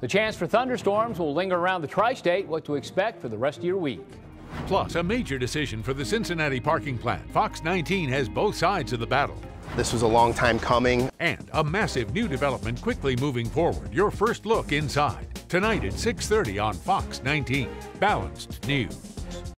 The chance for thunderstorms will linger around the tri state. What to expect for the rest of your week. Plus, a major decision for the Cincinnati parking plan. Fox 19 has both sides of the battle. This was a long time coming. And a massive new development quickly moving forward. Your first look inside. Tonight at 6.30 on Fox 19. Balanced News.